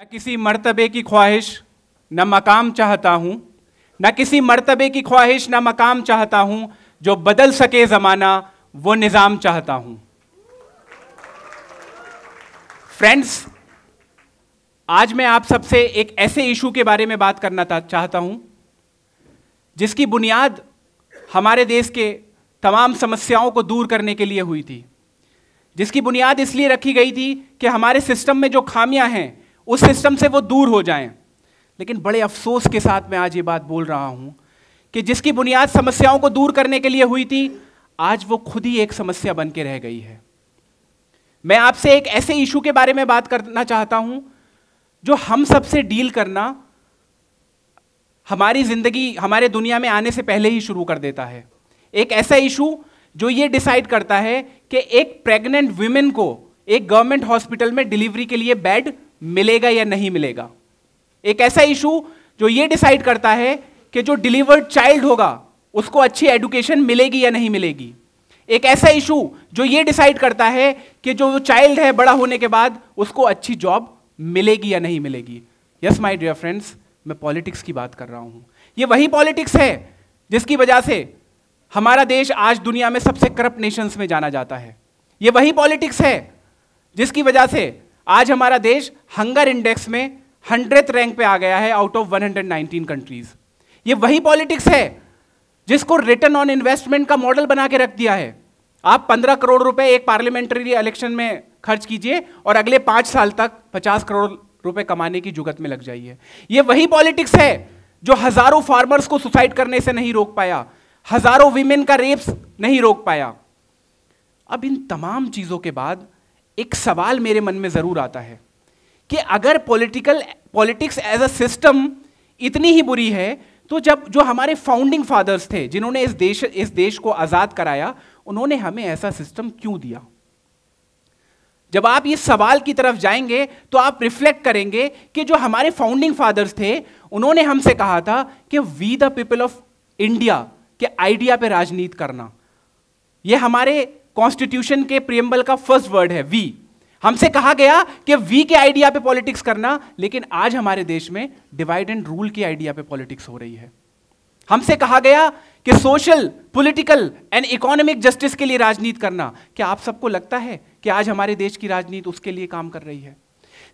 न किसी मर्तबे की ख्वाहिश न मकाम चाहता हूँ, न किसी मर्तबे की ख्वाहिश न मकाम चाहता हूँ, जो बदल सके ज़माना, वो निज़ाम चाहता हूँ। फ्रेंड्स आज मैं आप सबसे एक ऐसे इशू के बारे में बात करना चाहता हूँ, जिसकी बुनियाद हमारे देश के तमाम समस्याओं को दूर करने के लिए हुई थी। जिसकी बुनियाद इसलिए रखी गई थी कि हमारे सिस्टम में जो खामियाँ हैं उस सिस्टम से वो दूर हो जाएँ। लेकिन बड़े अफसोस के साथ मैं आज ये बात बोल रहा हूँ कि जिसकी बुनियाद समस्याओं को दूर करने के लिए हुई थी, आज वो खुद ही एक समस्या बन के रह गई है। मैं आपसे एक ऐसे इशू के बारे में बात करना चाहता हूँ, जो हम सबसे डील करना हमारी ज़िंदगी, हमारे दुनिया में आने से पहले ही शुरू कर देता है। एक ऐसा इशू जो ये डिसाइड करता है कि एक प्रेग्नेंट वुमेन को एक गवर्नमेंट हॉस्पिटल में डिलीवरी के लिए बेड मिलेगा या नहीं मिलेगा। एक ऐसा इशू जो ये डिसाइड करता है कि जो डिलीवर्ड चाइल्ड होगा, उसको अच्छी एडुकेशन मिलेगी या नहीं मिलेगी। एक ऐसा इशू जो ये डिसाइड करता है कि जो चाइल्ड है बड़ा होने के बाद, उसको अच्छी जॉब मिलेगी या नहीं मिलेगी। यस माय डियर फ्रेंड्स मैं पॉलिटिक्स की बात कर रहा हूँ। ये वही पॉलिटिक्स है जिसकी वजह से हमारा देश आज दुनिया में सबसे करप्ट नेशंस में जाना जाता है। ये वही पॉलिटिक्स है जिसकी वजह से आज हमारा देश हंगर इंडेक्स में हंड्रेड रैंक पे आ गया है आउट ऑफ़ 119 कंट्रीज़ ये वही पॉलिटिक्स है जिसको रिटर्न ऑन इन्वेस्टमेंट का मॉडल बना के रख दिया है। आप 15 करोड़ रुपए एक पार्लियामेंट्री इलेक्शन में खर्च कीजिए और अगले पाँच साल तक 50 करोड़ रुपए कमाने की जुगत में लग जाइए। ये वही पॉलिटिक्स है जो हज़ारों फार्मर्स को सुसाइड करने से नहीं रोक पाया। हज़ारों वीमेन का रेप्स नहीं रोक पाया। अब इन तमाम चीज़ों के बाद एक सवाल मेरे मन में ज़रूर आता है कि अगर political politics as a system इतनी ही बुरी है तो जब जो हमारे फाउंडिंग फादर्स थे, जिन्होंने इस देश इस देश को आज़ाद कराया, उन्होंने हमें ऐसा सिस्टम क्यों दिया? जब आप इस सवाल की तरफ़ जाएँगे तो आप रिफ्लेक्ट करेंगे कि जो हमारे फाउंडिंग फादर्स थे, उन्होंने हमसे कहा था कि we the people of India के आइडिया पे राजनीति करना। यह हमारे कॉन्स्टिट्यूशन के प्रियम्बल का फ़र्स्ट वर्ड है वी हमसे कहा गया कि वी के आइडिया पे पॉलिटिक्स करना, लेकिन आज हमारे देश में डिवाइड एंड रूल के आइडिया पे पॉलिटिक्स हो रही है. हमसे कहा गया कि social political and economic justice के लिए राजनीति करना, क्या आप सबको लगता है कि आज हमारे देश की राजनीति उसके लिए काम कर रही है?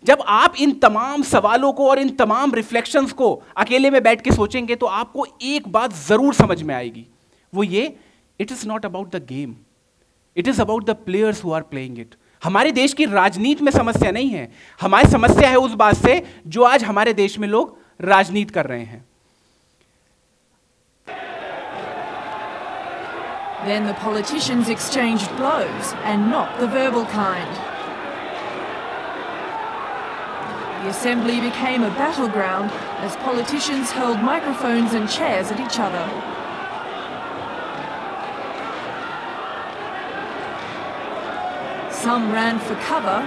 जब आप इन तमाम सवालों को और इन तमाम रिफ्लेक्शंस को अकेले में बैठ के सोचेंगे तो आपको एक बात ज़रूर समझ में आएगी. वो ये it is not about the game it is about the players who are playing it हमारे देश की राजनीति में समस्या नहीं है हमारी समस्या है उस बात से जो आज हमारे देश में लोग राजनीति कर रहे हैं Then the politicians exchanged blows, and not the verbal kind. The assembly became a battleground as politicians hurled microphones and chairs at each other. Some ran for cover,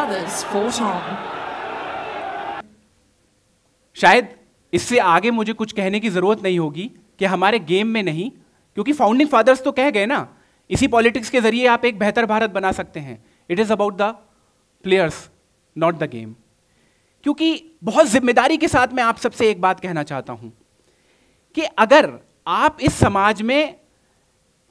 others fought on. शायद इससे आगे मुझे कुछ कहने की ज़रूरत नहीं होगी कि हमारे गेम में नहीं क्योंकि फाउंडिंग फादर्स तो कह गए ना इसी पॉलिटिक्स के ज़रिए आप एक बेहतर भारत बना सकते हैं। It is about the players not the game क्योंकि बहुत ज़िम्मेदारी के साथ मैं आप सबसे एक बात कहना चाहता हूँ कि अगर आप इस समाज में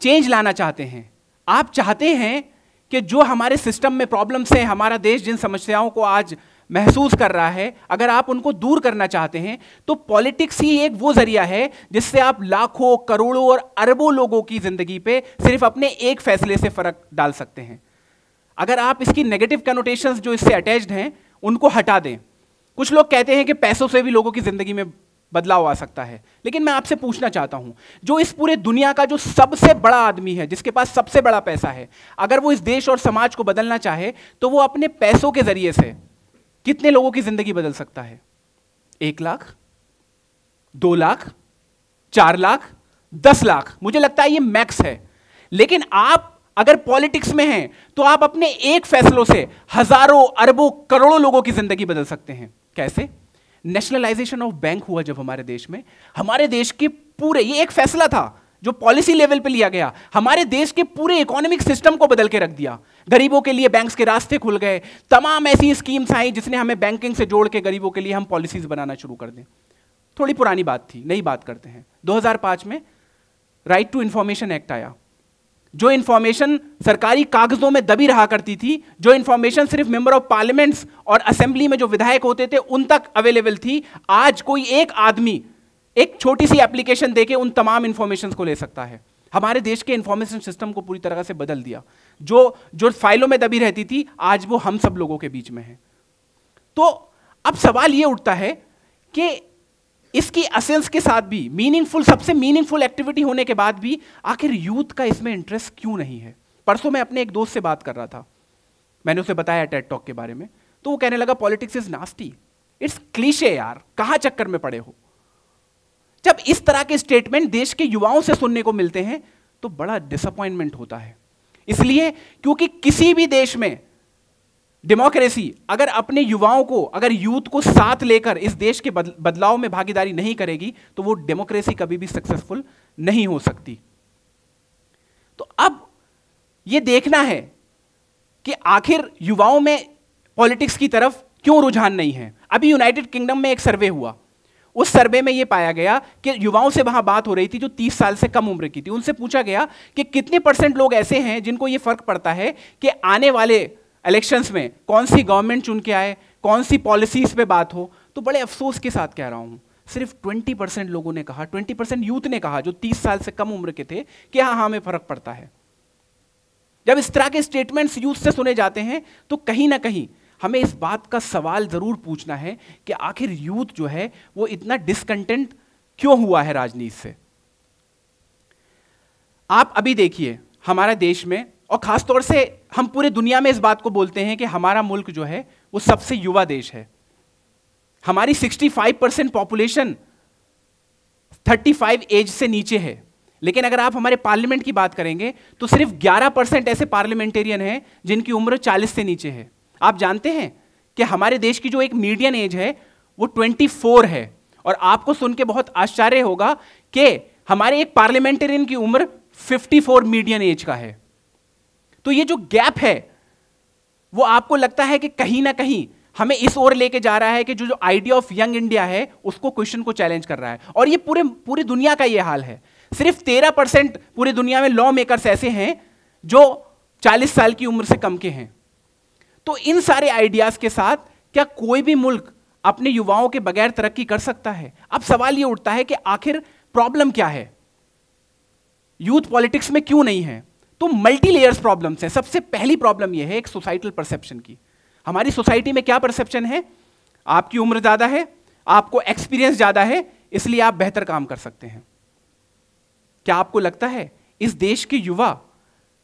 चेंज लाना चाहते हैं। आप चाहते हैं कि जो हमारे सिस्टम में प्रॉब्लम्स हैं, हमारा देश जिन समस्याओं को आज महसूस कर रहा है, अगर आप उनको दूर करना चाहते हैं तो पॉलिटिक्स ही एक वो ज़रिया है जिससे आप लाखों, करोड़ों और अरबों लोगों की ज़िंदगी पे सिर्फ़ अपने एक फैसले से फ़र्क डाल सकते हैं। अगर आप इसकी नेगेटिव कनोटेशंस जो इससे अटैच्ड हैं, उनको हटा दें। कुछ लोग कहते हैं कि पैसों से भी लोगों की ज़िंदगी में बदलाव आ सकता है। लेकिन मैं आपसे पूछना चाहता हूँ, जो इस पूरे दुनिया का जो सबसे बड़ा आदमी है, जिसके पास सबसे बड़ा पैसा है, अगर वो इस देश और समाज को बदलना चाहे तो वो अपने पैसों के ज़रिए से कितने लोगों की ज़िंदगी बदल सकता है? एक लाख, दो लाख, चार लाख, दस लाख, मुझे लगता है ये मैक्स है। लेकिन आप अगर पॉलिटिक्स में हैं तो आप अपने एक फैसलों से हज़ारों, अरबों, करोड़ों लोगों की ज़िंदगी बदल सकते हैं। कैसे? नेशनलाइजेशन ऑफ़ बैंक हुआ जब हमारे देश में, हमारे देश के पूरे, ये एक फैसला था जो पॉलिसी लेवल पे लिया गया। हमारे देश के पूरे इकोनॉमिक सिस्टम को बदल के रख दिया। गरीबों के लिए बैंक्स के रास्ते खुल गए। तमाम ऐसी स्कीम्स आई जिसने हमें बैंकिंग से जोड़ के गरीबों के लिए हम पॉलिसीज़ बनाना शुरू कर दें। थोड़ी पुरानी बात थी, नई बात करते हैं। 2005 में राइट टू इंफॉर्मेशन एक्ट आया। जो इन्फॉर्मेशन सरकारी कागजों में दबी रहा करती थी, जो इंफॉर्मेशन सिर्फ़ मेंबर ऑफ़ पार्लियामेंट्स और असेंबली में जो विधायक होते थे, उन तक अवेलेबल थी। आज कोई एक आदमी एक छोटी सी एप्लीकेशन देके उन तमाम इंफॉर्मेशन को ले सकता है। हमारे देश के इंफॉर्मेशन सिस्टम को पूरी तरह से बदल दिया। जो जो फाइलों में दबी रहती थी, आज वो हम सब लोगों के बीच में है। तो अब सवाल ये उठता है कि इसकी असेंस के साथ भी मीनिंगफुल सबसे मीनिंगफुल एक्टिविटी होने के बाद भी, आखिर यूथ का इसमें इंटरेस्ट क्यों नहीं है? परसों मैं अपने एक दोस्त से बात कर रहा था। मैंने उसे बताया टेट टॉक के बारे में। तो वो कहने लगा politics is nasty it's cliche यार. कहाँ चक्कर में पड़े हो? जब इस तरह के स्टेटमेंट देश के युवाओं से सुनने को मिलते हैं तो बड़ा डिसअपॉइंटमेंट होता है। इसलिए, क्योंकि किसी भी देश में डेमोक्रेसी अगर अपने युवाओं को, अगर यूथ को साथ लेकर इस देश के बदलाव में भागीदारी नहीं करेगी तो वो डेमोक्रेसी कभी भी सक्सेसफुल नहीं हो सकती। तो अब यह देखना है कि आखिर युवाओं में पॉलिटिक्स की तरफ़ क्यों रुझान नहीं है। अभी यूनाइटेड किंगडम में एक सर्वे हुआ। उस सर्वे में यह पाया गया कि युवाओं से वहाँ बात हो रही थी जो 30 साल से कम उम्र की थी। उनसे पूछा गया कि कितने परसेंट लोग ऐसे हैं जिनको यह फ़र्क पड़ता है कि आने वाले इलेक्शंस में, कौन सी गवर्नमेंट चुन के आए, कौन सी पॉलिसीज़ पे बात हो तो बड़े अफसोस के साथ कह रहा हूँ, सिर्फ़ 20 परसेंट लोगों ने कहा 20 परसेंट यूथ ने कहा, जो 30 साल से कम उम्र के थे, कि हाँ हाँ हमें फ़र्क पड़ता है। जब इस तरह के स्टेटमेंट्स यूथ से सुने जाते हैं तो कहीं ना कहीं हमें इस बात का सवाल ज़रूर पूछना है कि आखिर यूथ जो है, वो इतना डिसकंटेंट क्यों हुआ है राजनीति से? आप अभी देखिए, हमारे देश में और ख़ासतौर से हम पूरे दुनिया में इस बात को बोलते हैं कि हमारा मुल्क जो है, वो सबसे युवा देश है। हमारी 65 परसेंट पॉपुलेशन 35 एज से नीचे है। लेकिन अगर आप हमारे पार्लियामेंट की बात करेंगे तो सिर्फ़ 11 परसेंट ऐसे पार्लियामेंटेरियन हैं, जिनकी उम्र 40 से नीचे है। आप जानते हैं कि हमारे देश की जो एक मीडियन एज है, वो 24 है। और आपको सुन के बहुत आश्चर्य होगा कि हमारे एक पार्लियामेंटेरियन की उम्र 54 मीडियन एज का है। तो ये जो गैप है, वो आपको लगता है कि कहीं ना कहीं हमें इस ओर लेके जा रहा है कि जो जो आइडिया ऑफ़ यंग इंडिया है, उसको क्वेश्चन को चैलेंज कर रहा है। और ये पूरे, पूरी दुनिया का ये हाल है। सिर्फ़ तेरह परसेंट पूरी दुनिया में लॉ मेकर्स ऐसे हैं, जो चालीस साल की उम्र से कम के हैं। तो इन सारे आइडियाज़ के साथ क्या कोई भी मुल्क अपने युवाओं के बगैर तरक्की कर सकता है? अब सवाल यह उठता है कि आखिर प्रॉब्लम क्या है? यूथ पॉलिटिक्स में क्यों नहीं है? तो मल्टी लेयर्स प्रॉब्लम्स हैं। सबसे पहली प्रॉब्लम यह है एक सोसाइटल परसेप्शन की। हमारी सोसाइटी में क्या परसेप्शन है? आपकी उम्र ज़्यादा है, आपको एक्सपीरियंस ज़्यादा है, इसलिए आप बेहतर काम कर सकते हैं। क्या आपको लगता है इस देश के युवा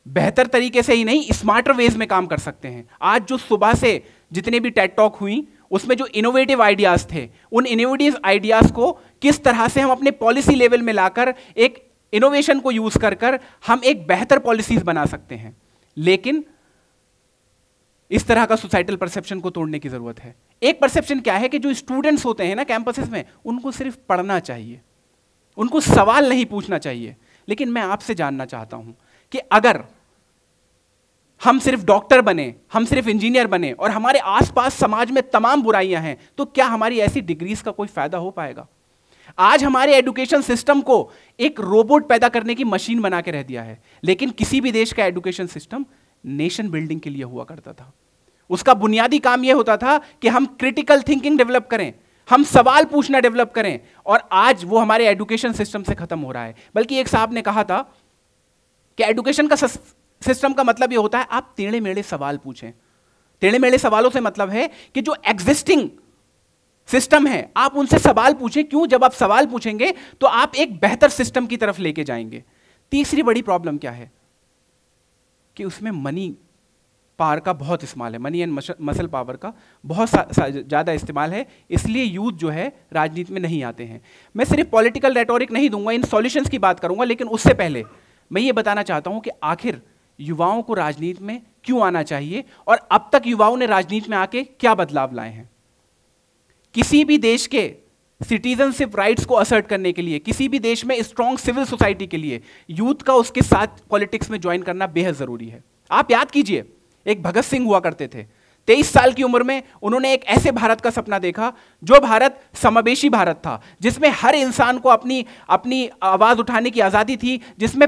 बेहतर तरीके से ही नहीं स्मार्टर वेज में काम कर सकते हैं? आज जो सुबह से जितने भी टेट टॉक हुई, उसमें जो इनोवेटिव आइडियाज़ थे, उन इनोवेटिव आइडियाज़ को किस तरह से हम अपने पॉलिसी लेवल में लाकर एक इनोवेशन को यूज़ कर कर हम एक बेहतर पॉलिसीज़ बना सकते हैं। लेकिन इस तरह का सोसाइटल परसेप्शन को तोड़ने की ज़रूरत है। एक परसेप्शन क्या है कि जो स्टूडेंट्स होते हैं ना कैंपसेस में, उनको सिर्फ़ पढ़ना चाहिए। उनको सवाल नहीं पूछना चाहिए। लेकिन मैं आपसे जानना चाहता हूँ कि अगर हम सिर्फ़ डॉक्टर बने, हम सिर्फ़ इंजीनियर बने और हमारे आसपास समाज में तमाम बुराइयाँ हैं तो क्या हमारी ऐसी डिग्रीज का कोई फ़ायदा हो पाएगा? आज हमारे एजुकेशन सिस्टम को एक रोबोट पैदा करने की मशीन बना के रह दिया है। लेकिन किसी भी देश का एजुकेशन सिस्टम नेशन बिल्डिंग के लिए हुआ करता था। उसका बुनियादी काम यह होता था कि हम क्रिटिकल थिंकिंग डेवलप करें, हम सवाल पूछना डेवलप करें, और आज वो हमारे एजुकेशन सिस्टम से खत्म हो रहा है। बल्कि एक साहब ने कहा था कि एजुकेशन का सिस्टम का मतलब यह होता है, आप टेढ़े मेढ़े सवाल पूछें। टेढ़े मेढ़े सवालों से मतलब है कि जो एग्जिस्टिंग सिस्टम है। आप उनसे सवाल पूछें, क्यों? जब आप सवाल पूछेंगे तो आप एक बेहतर सिस्टम की तरफ़ लेके जाएँगे। तीसरी बड़ी प्रॉब्लम क्या है? कि उसमें मनी पावर का बहुत इस्तेमाल है। मनी एंड मसल पावर का बहुत ज़्यादा इस्तेमाल है। इसलिए यूथ जो है, राजनीति में नहीं आते हैं। मैं सिर्फ़ पॉलिटिकल रेटोरिक नहीं दूँगा, इन सॉल्यूशंस की बात करूँगा, लेकिन उससे पहले मैं ये बताना चाहता हूँ कि आखिर युवाओं को राजनीति में क्यों आना चाहिए और अब तक युवाओं ने राजनीति में आके क्या बदलाव लाए हैं? किसी भी देश के सिटीजनशिप राइट्स को असर्ट करने के लिए, किसी भी देश में स्ट्रॉन्ग सिविल सोसाइटी के लिए यूथ का उसके साथ पॉलिटिक्स में ज्वाइन करना बेहद ज़रूरी है। आप याद कीजिए, एक भगत सिंह हुआ करते थे। तेईस साल की उम्र में उन्होंने एक ऐसे भारत का सपना देखा, जो भारत समावेशी भारत था, जिसमें हर इंसान को अपनी अपनी आवाज़ उठाने की आज़ादी थी, जिसमें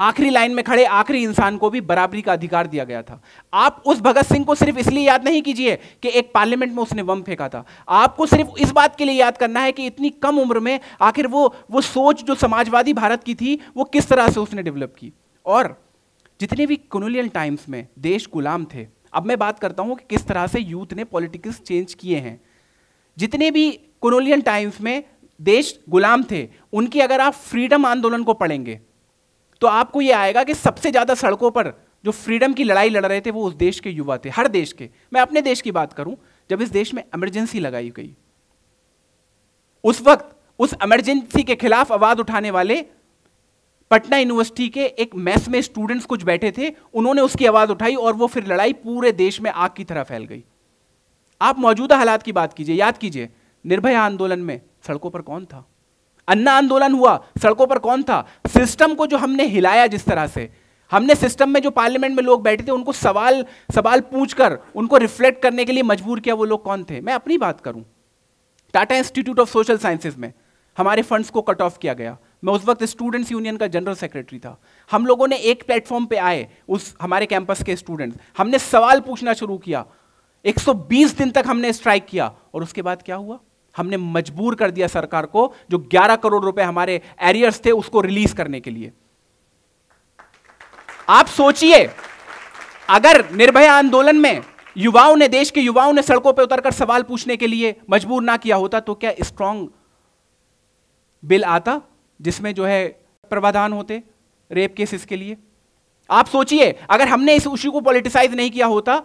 आखिरी लाइन में खड़े, आखिरी इंसान को भी बराबरी का अधिकार दिया गया था। आप उस भगत सिंह को सिर्फ़ इसलिए याद नहीं कीजिए कि एक पार्लियामेंट में उसने बम फेंका था। आपको सिर्फ़ इस बात के लिए याद करना है कि इतनी कम उम्र में आखिर वो वो सोच जो समाजवादी भारत की थी, वो किस तरह से उसने डेवलप की। और जितने भी कॉलोनियल टाइम्स में देश गुलाम थे, अब मैं बात करता हूँ कि किस तरह से यूथ ने पॉलिटिक्स चेंज किए हैं। जितने भी कॉलोनियल टाइम्स में देश गुलाम थे, उनकी अगर आप फ्रीडम आंदोलन को पढ़ेंगे तो आपको यह आएगा कि सबसे ज़्यादा सड़कों पर जो फ्रीडम की लड़ाई लड़ रहे थे, वो उस देश के युवा थे, हर देश के। मैं अपने देश की बात करूँ, जब इस देश में इमरजेंसी लगाई गई, उस वक्त उस इमरजेंसी के खिलाफ आवाज़ उठाने वाले पटना यूनिवर्सिटी के एक मैस में स्टूडेंट्स कुछ बैठे थे, उन्होंने उसकी आवाज़ उठाई और वो फिर लड़ाई पूरे देश में आग की तरह फैल गई। आप मौजूदा हालात की बात कीजिए, याद कीजिए, निर्भया आंदोलन में सड़कों पर कौन था? अन्ना आंदोलन हुआ। सड़कों पर कौन था? सिस्टम को जो हमने हिलाया जिस तरह से। हमने सिस्टम में जो पार्लियामेंट में लोग बैठे थे, उनको सवाल सवाल पूछकर, उनको रिफ्लेक्ट करने के लिए मजबूर किया वो लोग कौन थे? मैं अपनी बात करूँ। Tata institute of social sciences में हमारे फंड्स को कट ऑफ़ किया गया। मैं उस वक्त स्टूडेंट्स यूनियन का जनरल सेक्रेटरी था। हम लोगों ने एक प्लेटफॉर्म पे आए उस हमारे कैंपस के स्टूडेंट्स। हमने सवाल पूछना शुरू किया। 120 दिन तक हमने स्ट्राइक किया। और उसके बाद क्या हुआ? हमने मजबूर कर दिया सरकार को, जो 11 करोड़ रुपए हमारे एरियर्स थे उसको रिलीज़ करने के लिए। आप सोचिए, अगर निर्भया आंदोलन में युवाओं ने, देश के युवाओं ने सड़कों पर उतरकर सवाल पूछने के लिए मजबूर ना किया होता तो क्या स्ट्रांग बिल आता, जिसमें जो है प्रावधान होते, रेप केसेस के लिए? आप सोचिए, अगर हमने इस इशू को पॉलिटिसाइज नहीं किया होता,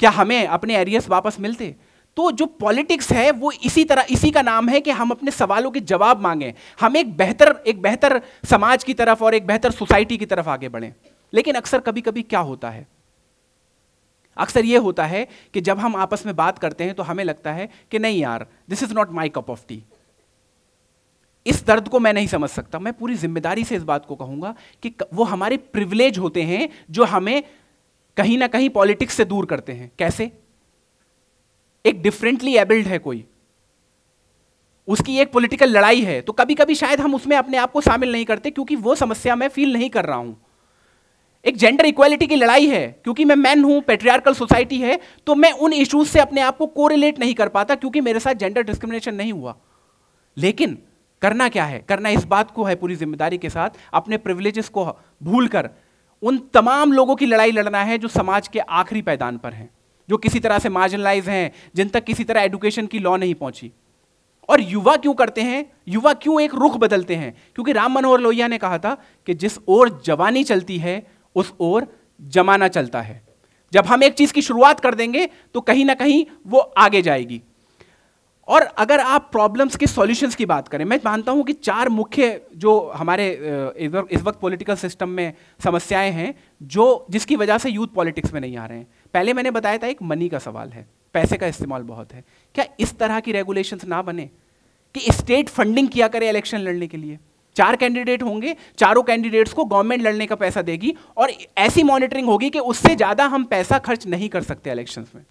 क्या हमें अपने एरियस वापस मिलते? तो जो पॉलिटिक्स है, वो इसी तरह, इसी का नाम है कि हम अपने सवालों के जवाब मांगें। हम एक बेहतर एक बेहतर समाज की तरफ़ और एक बेहतर सोसाइटी की तरफ़ आगे बढ़ें। लेकिन अक्सर कभी कभी क्या होता है? अक्सर यह होता है कि जब हम आपस में बात करते हैं तो हमें लगता है कि नहीं यार this is not my cup of tea इस दर्द को मैं नहीं समझ सकता। मैं पूरी ज़िम्मेदारी से इस बात को कहूँगा कि वो हमारे प्रिविलेज होते हैं जो हमें कहीं ना कहीं पॉलिटिक्स से दूर करते हैं। कैसे? एक डिफरेंटली एबल्ड है कोई। उसकी एक पॉलिटिकल लड़ाई है तो कभी कभी शायद हम उसमें अपने आप को शामिल नहीं करते, क्योंकि वो समस्या मैं फील नहीं कर रहा हूँ। एक जेंडर इक्वालिटी की लड़ाई है, क्योंकि मैं मैन हूँ पेट्रियार्कल सोसाइटी है तो मैं उन इश्यूज़ से अपने आप को कोरिलेट नहीं कर पाता, क्योंकि मेरे साथ जेंडर डिस्क्रिमिनेशन नहीं हुआ। लेकिन करना क्या है? करना इस बात को है पूरी ज़िम्मेदारी के साथ, अपने प्रिविलेजेस को भूलकर, उन तमाम लोगों की लड़ाई लड़ना है जो समाज के आखिरी पैदान पर हैं। जो किसी तरह से मार्जिनलाइज हैं, जिन तक किसी तरह एडुकेशन की लॉ नहीं पहुँची। और युवा क्यों करते हैं? युवा क्यों एक रुख बदलते हैं? क्योंकि राम मनोहर लोहिया ने कहा था कि जिस ओर जवानी चलती है, उस ओर जमाना चलता है। जब हम एक चीज़ की शुरुआत कर देंगे तो कहीं ना कहीं वो आगे जाएगी। और अगर आप प्रॉब्लम्स के सॉल्यूशंस की बात करें, मैं मानता हूँ कि चार मुख्य जो हमारे इस वक्त पॉलिटिकल सिस्टम में समस्याएँ हैं, जो जिसकी वजह से यूथ पॉलिटिक्स में नहीं आ रहे हैं। पहले मैंने बताया था, एक मनी का सवाल है, पैसे का इस्तेमाल बहुत है। क्या इस तरह की रेगुलेशंस ना बने? कि स्टेट फंडिंग किया करे इलेक्शन लड़ने के लिए। चार कैंडिडेट होंगे, चारों कैंडिडेट्स को गवर्नमेंट लड़ने का पैसा देगी और ऐसी मॉनिटरिंग होगी कि उससे ज़्यादा हम पैसा खर्च नहीं कर सकते इलेक्शन में।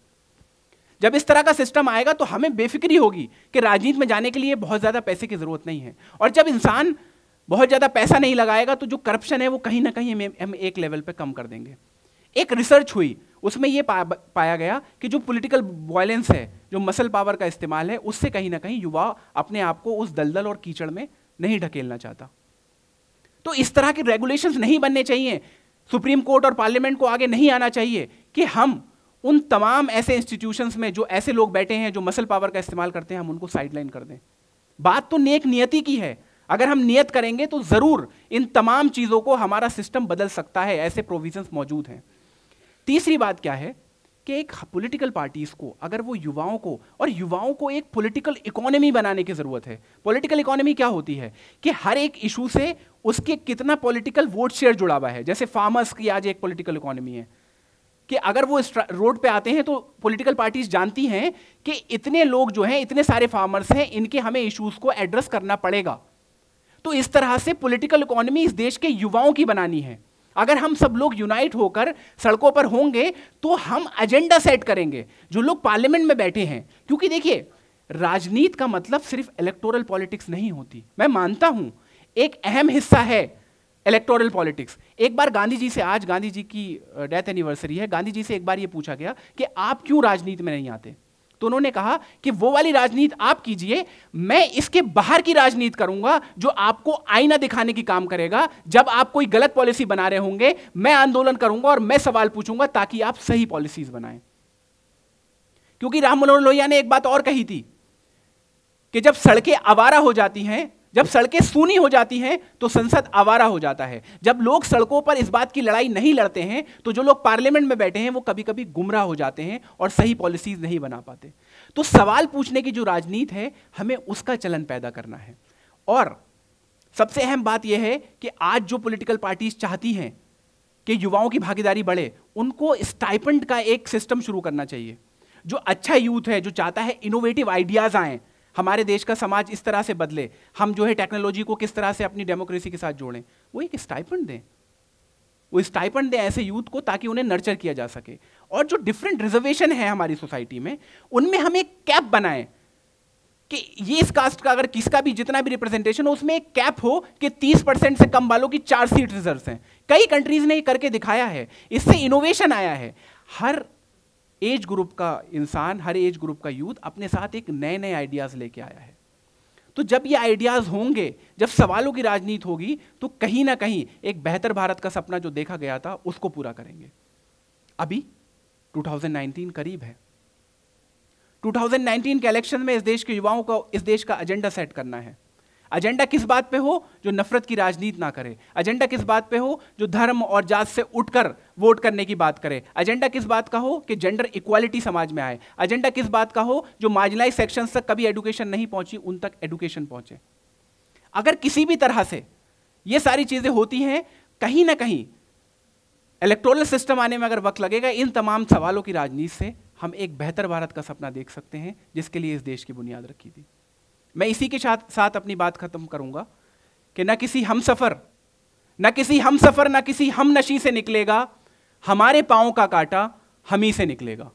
जब इस तरह का सिस्टम आएगा तो हमें बेफिक्री होगी कि राजनीति में जाने के लिए बहुत ज़्यादा पैसे की ज़रूरत नहीं है। और जब इंसान बहुत ज़्यादा पैसा नहीं लगाएगा तो जो करप्शन है वो कहीं ना कहीं हम एक लेवल पर कम कर देंगे। एक रिसर्च हुई। उसमें ये पा, पाया गया कि जो पॉलिटिकल वायलेंस है जो मसल पावर का इस्तेमाल है उससे कहीं ना कहीं युवा अपने आप को उस दलदल और कीचड़ में नहीं ढकेलना चाहता। तो इस तरह के रेगुलेशंस नहीं बनने चाहिए। सुप्रीम कोर्ट और पार्लियामेंट को आगे नहीं आना चाहिए कि हम उन तमाम ऐसे इंस्टीट्यूशंस में जो ऐसे लोग बैठे हैं जो मसल पावर का इस्तेमाल करते हैं हम उनको साइडलाइन कर दें। बात तो नेक नियति की है। अगर हम नियत करेंगे तो ज़रूर इन तमाम चीज़ों को हमारा सिस्टम बदल सकता है ऐसे प्रोविजंस मौजूद हैं। तीसरी बात क्या है कि एक पॉलिटिकल पार्टीज़ को, अगर वो युवाओं को, और युवाओं को एक पॉलिटिकल इकोनॉमी बनाने की ज़रूरत है। पॉलिटिकल इकोनॉमी क्या होती है कि हर एक इशू से उसके कितना पॉलिटिकल वोट शेयर जुड़ा हुआ है। जैसे फार्मर्स की आज एक पॉलिटिकल इकोनॉमी है कि अगर वो रोड पे आते हैं तो पॉलिटिकल पार्टीज़ जानती हैं कि इतने लोग जो हैं, इतने सारे फार्मर्स हैं, इनके हमें इश्यूज़ को एड्रेस करना पड़ेगा। तो इस तरह से पॉलिटिकल इकोनॉमी इस देश के युवाओं की बनानी है। अगर हम सब लोग यूनाइट होकर सड़कों पर होंगे तो हम एजेंडा सेट करेंगे, जो लोग पार्लियामेंट में बैठे हैं। क्योंकि देखिए, राजनीति का मतलब सिर्फ़ इलेक्टोरल पॉलिटिक्स नहीं होती। मैं मानता हूँ, एक अहम हिस्सा है इलेक्टोरल पॉलिटिक्स एक बार गांधी जी से, आज गांधी जी की डेथ एनिवर्सरी है, गांधी जी से एक बार ये पूछा गया कि आप क्यों राजनीति में नहीं आते? तो उन्होंने कहा कि वो वाली राजनीति आप कीजिए, मैं इसके बाहर की राजनीति करूँगा जो आपको आईना दिखाने की काम करेगा। जब आप कोई गलत पॉलिसी बना रहे होंगे, मैं आंदोलन करूँगा और मैं सवाल पूछूँगा ताकि आप सही पॉलिसीज़ बनाएँ। क्योंकि राम मनोहर लोहिया ने एक बात और कही थी कि जब सड़कें आवारा हो जाती हैं जब सड़कें सूनी हो जाती हैं तो संसद आवारा हो जाता है। जब लोग सड़कों पर इस बात की लड़ाई नहीं लड़ते हैं तो जो लोग पार्लियामेंट में बैठे हैं, वो कभी कभी गुमराह हो जाते हैं और सही पॉलिसीज़ नहीं बना पाते। तो सवाल पूछने की जो राजनीति है, हमें उसका चलन पैदा करना है। और सबसे अहम बात यह है कि आज जो पॉलिटिकल पार्टीज़ चाहती हैं कि युवाओं की भागीदारी बढ़े, उनको स्टाइपेंड का एक सिस्टम शुरू करना चाहिए। जो अच्छा यूथ है, जो चाहता है इनोवेटिव आइडियाज़ आए हमारे देश का समाज इस तरह से बदले, हम जो है टेक्नोलॉजी को किस तरह से अपनी डेमोक्रेसी के साथ जोड़ें, वो एक स्टाइपेंड दें। वो स्टाइपेंड दें ऐसे यूथ को ताकि उन्हें नर्चर किया जा सके। और जो डिफरेंट रिजर्वेशन है हमारी सोसाइटी में, उनमें हम एक कैप बनाएँ कि ये इस कास्ट का, अगर किसका भी जितना भी रिप्रेजेंटेशन हो, उसमें एक कैप हो कि 30 परसेंट से कम वालों की चार सीट रिज़र्व हैं। कई कंट्रीज़ ने ये करके दिखाया है, इससे इनोवेशन आया है। हर एज ग्रुप का इंसान, हर एज ग्रुप का यूथ अपने साथ एक नए नए आइडियाज़ लेके आया है। तो जब ये आइडियाज़ होंगे, जब सवालों की राजनीति होगी तो कहीं ना कहीं एक बेहतर भारत का सपना जो देखा गया था, उसको पूरा करेंगे। अभी 2019 करीब है। 2019 के इलेक्शन में इस देश के युवाओं को, इस देश का एजेंडा सेट करना है। एजेंडा किस बात पे हो? जो नफरत की राजनीति ना करे। एजेंडा किस बात पे हो? जो धर्म और जात से उठकर वोट करने की बात करे। एजेंडा किस बात का हो? कि जेंडर इक्वालिटी समाज में आए। एजेंडा किस बात का हो? जो मार्जिनलाइज सेक्शन तक कभी एडुकेशन नहीं पहुँची, उन तक एडुकेशन पहुँचे। अगर किसी भी तरह से ये सारी चीज़ें होती हैं, कहीं ना कहीं इलेक्ट्रोल सिस्टम आने में अगर वक्त लगेगा, इन तमाम सवालों की राजनीति से हम एक बेहतर भारत का सपना देख सकते हैं, जिसके लिए इस देश की बुनियाद रखी थी। मैं इसी के साथ साथ अपनी बात खत्म करूँगा कि ना किसी हम सफ़र, ना किसी हम सफ़र, ना किसी हम नशी से निकलेगा, हमारे पाओं का कांटा हम ही से निकलेगा।